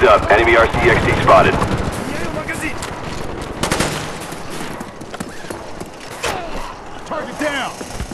Heads up, enemy RCXD spotted. Target down!